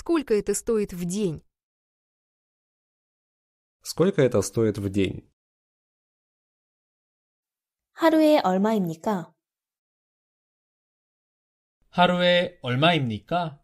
Сколько это стоит в день? Сколько это стоит в день? 하루에 얼마입니까? 하루에 얼마입니까?